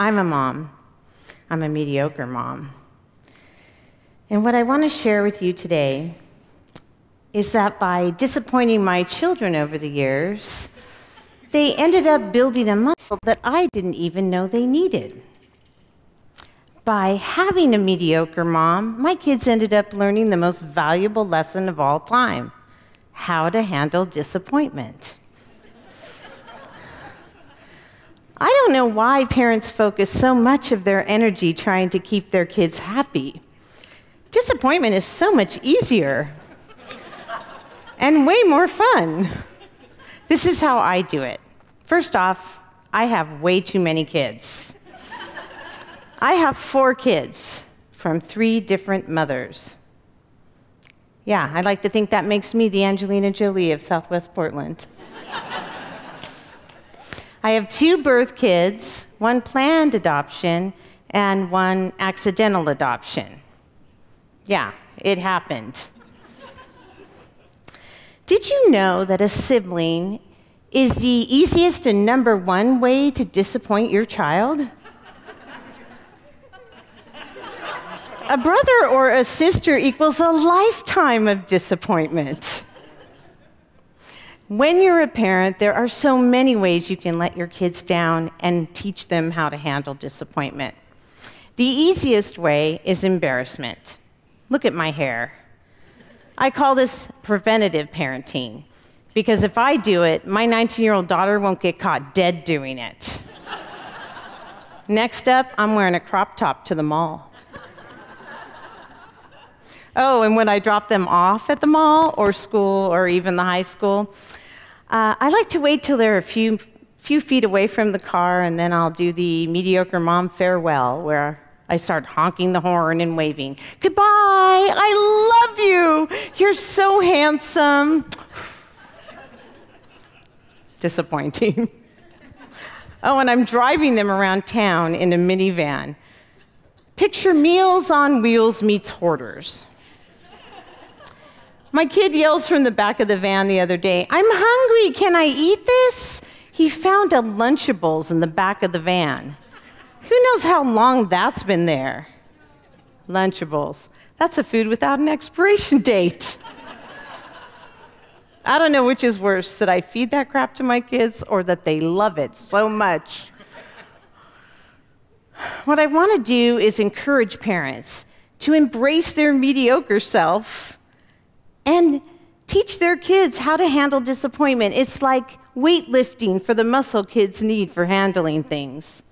I'm a mom. I'm a mediocre mom. And what I want to share with you today is that by disappointing my children over the years, they ended up building a muscle that I didn't even know they needed. By having a mediocre mom, my kids ended up learning the most valuable lesson of all time how to handle disappointment. I don't know why parents focus so much of their energy trying to keep their kids happy. Disappointment is so much easier and way more fun. This is how I do it. First off, I have way too many kids. I have four kids from three different mothers. Yeah, I like to think that makes me the Angelina Jolie of Southwest Portland. I have two birth kids, one planned adoption, and one accidental adoption. Yeah, it happened. Did you know that a sibling is the easiest and number one way to disappoint your child? a brother or a sister equals a lifetime of disappointment. When you're a parent, there are so many ways you can let your kids down and teach them how to handle disappointment. The easiest way is embarrassment. Look at my hair. I call this preventative parenting because if I do it, my 19 year old daughter won't get caught dead doing it. Next up, I'm wearing a crop top to the mall. Oh, and when I drop them off at the mall or school or even the high school, uh, I like to wait till they're a few, few feet away from the car and then I'll do the mediocre mom farewell where I start honking the horn and waving. Goodbye, I love you. You're so handsome. Disappointing. oh, and I'm driving them around town in a minivan. Picture Meals on Wheels meets Hoarders. My kid yells from the back of the van the other day, I'm hungry, can I eat this? He found a Lunchables in the back of the van. Who knows how long that's been there? Lunchables. That's a food without an expiration date. I don't know which is worse that I feed that crap to my kids or that they love it so much. What I want to do is encourage parents to embrace their mediocre self and teach their kids how to handle disappointment. It's like weightlifting for the muscle kids need for handling things.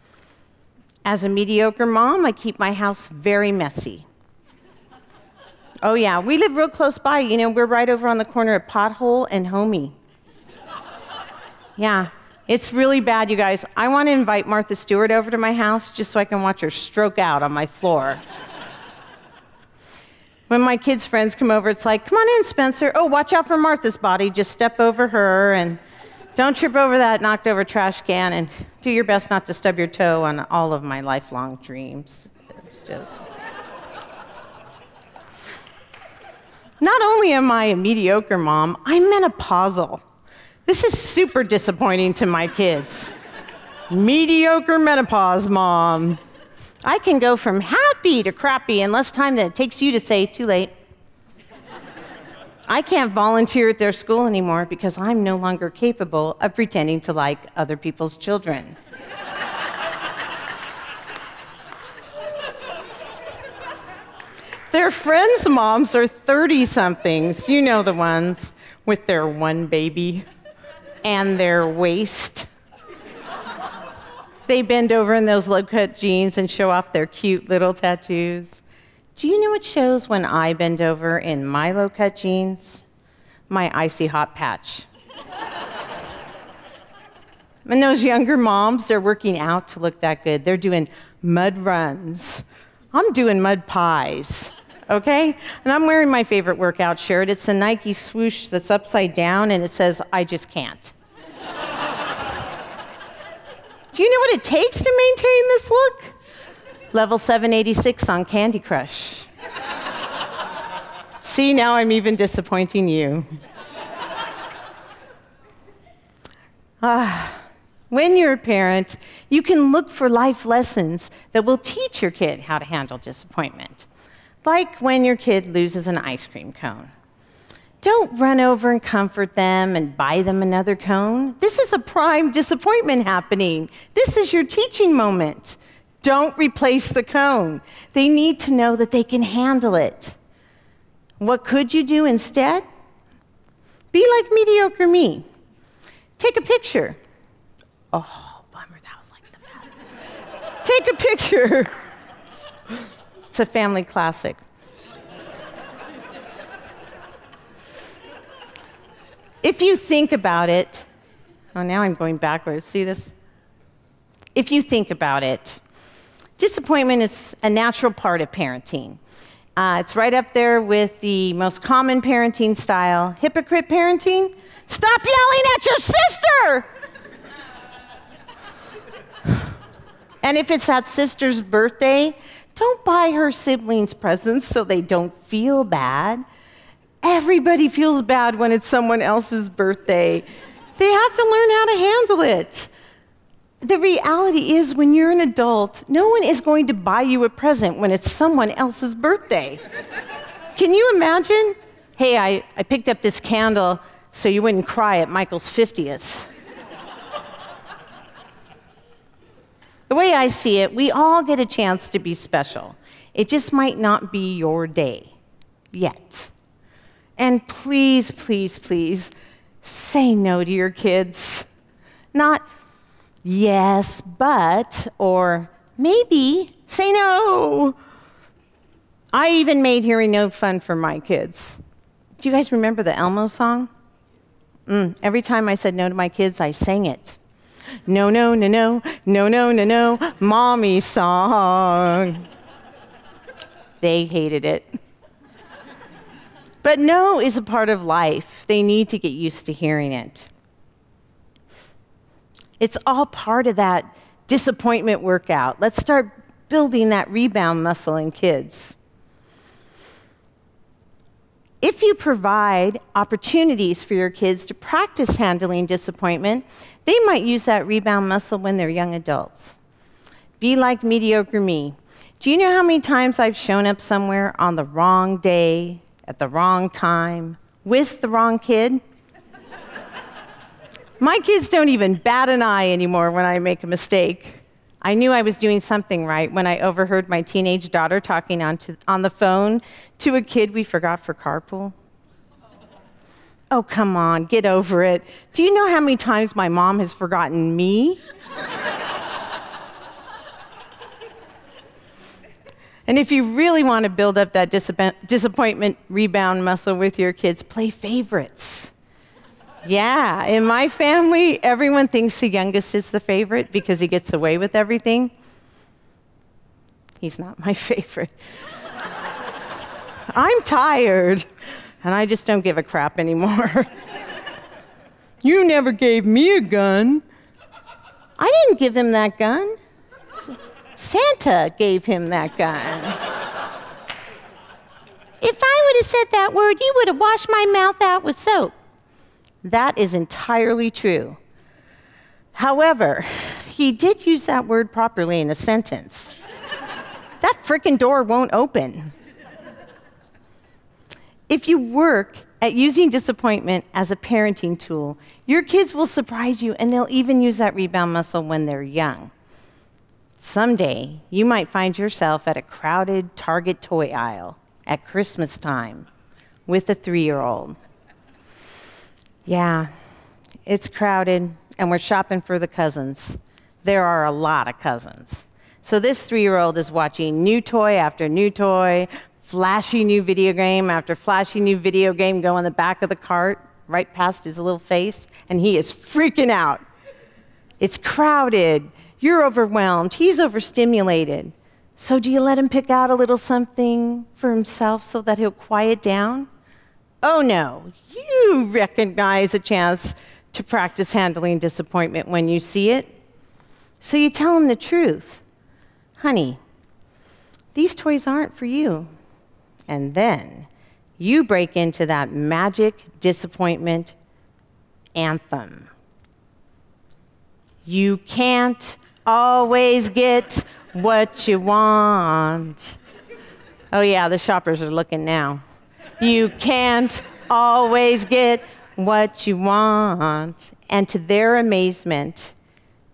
As a mediocre mom, I keep my house very messy. Oh, yeah, we live real close by. You know, we're right over on the corner of Pothole and Homie. Yeah, it's really bad, you guys. I want to invite Martha Stewart over to my house just so I can watch her stroke out on my floor. When my kids' friends come over, it's like, come on in, Spencer. Oh, watch out for Martha's body. Just step over her and don't trip over that knocked over trash can and do your best not to stub your toe on all of my lifelong dreams. It's just. Not only am I a mediocre mom, I'm menopausal. This is super disappointing to my kids. mediocre menopause mom. I can go from happy to crappy in less time than it takes you to say, too late. I can't volunteer at their school anymore because I'm no longer capable of pretending to like other people's children. their friends' moms are 30 somethings. You know the ones with their one baby and their waist. They bend over in those low cut jeans and show off their cute little tattoos. Do you know what shows when I bend over in my low cut jeans? My icy hot patch. and those younger moms, they're working out to look that good. They're doing mud runs. I'm doing mud pies, okay? And I'm wearing my favorite workout shirt. It's a Nike swoosh that's upside down and it says, I just can't. Do you know what it takes to maintain this look? level 786 on Candy Crush. See, now I'm even disappointing you. Ah, When you're a parent, you can look for life lessons that will teach your kid how to handle disappointment, like when your kid loses an ice cream cone. Don't run over and comfort them and buy them another cone. This is a prime disappointment happening. This is your teaching moment. Don't replace the cone. They need to know that they can handle it. What could you do instead? Be like mediocre me. Take a picture. Oh, bummer, that was like the bad. Take a picture. It's a family classic. If you think about it, oh, now I'm going backwards. See this? If you think about it, disappointment is a natural part of parenting. Uh, it's right up there with the most common parenting style hypocrite parenting. Stop yelling at your sister! and if it's that sister's birthday, don't buy her siblings presents so they don't feel bad. Everybody feels bad when it's someone else's birthday. They have to learn how to handle it. The reality is, when you're an adult, no one is going to buy you a present when it's someone else's birthday. Can you imagine? Hey, I, I picked up this candle so you wouldn't cry at Michael's 50th. the way I see it, we all get a chance to be special. It just might not be your day yet. And please, please, please say no to your kids. Not yes, but, or maybe. Say no. I even made hearing no fun for my kids. Do you guys remember the Elmo song? Mm, every time I said no to my kids, I sang it. No, no, no, no, no, no, no, no, mommy song. They hated it. But no is a part of life. They need to get used to hearing it. It's all part of that disappointment workout. Let's start building that rebound muscle in kids. If you provide opportunities for your kids to practice handling disappointment, they might use that rebound muscle when they're young adults. Be like mediocre me. Do you know how many times I've shown up somewhere on the wrong day, at the wrong time with the wrong kid. My kids don't even bat an eye anymore when I make a mistake. I knew I was doing something right when I overheard my teenage daughter talking on, to, on the phone to a kid we forgot for carpool. Oh, come on, get over it. Do you know how many times my mom has forgotten me? And if you really want to build up that disappointment rebound muscle with your kids, play favorites. Yeah, in my family, everyone thinks the youngest is the favorite because he gets away with everything. He's not my favorite. I'm tired, and I just don't give a crap anymore. you never gave me a gun. I didn't give him that gun. Santa gave him that gun. if I would have said that word, you would have washed my mouth out with soap. That is entirely true. However, he did use that word properly in a sentence. that frickin' door won't open. If you work at using disappointment as a parenting tool, your kids will surprise you and they'll even use that rebound muscle when they're young. Someday, you might find yourself at a crowded Target toy aisle at Christmas time with a three year old. Yeah, it's crowded, and we're shopping for the cousins. There are a lot of cousins. So this three year old is watching new toy after new toy, flashy new video game after flashy new video game go on the back of the cart, right past his little face, and he is freaking out. It's crowded. You're overwhelmed. He's overstimulated. So, do you let him pick out a little something for himself so that he'll quiet down? Oh, no. You recognize a chance to practice handling disappointment when you see it. So, you tell him the truth Honey, these toys aren't for you. And then you break into that magic disappointment anthem. You can't always get what you want. Oh, yeah, the shoppers are looking now. You can't always get what you want. And to their amazement,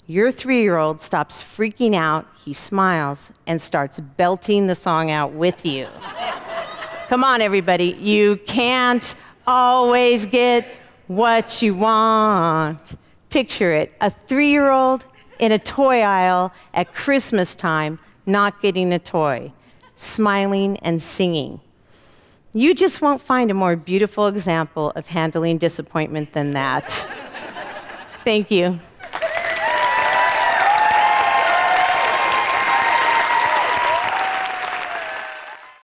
your three year old stops freaking out, he smiles, and starts belting the song out with you. Come on, everybody. You can't always get what you want. Picture it a three year old in a toy aisle at Christmas time, not getting a toy, smiling and singing. You just won't find a more beautiful example of handling disappointment than that. Thank you.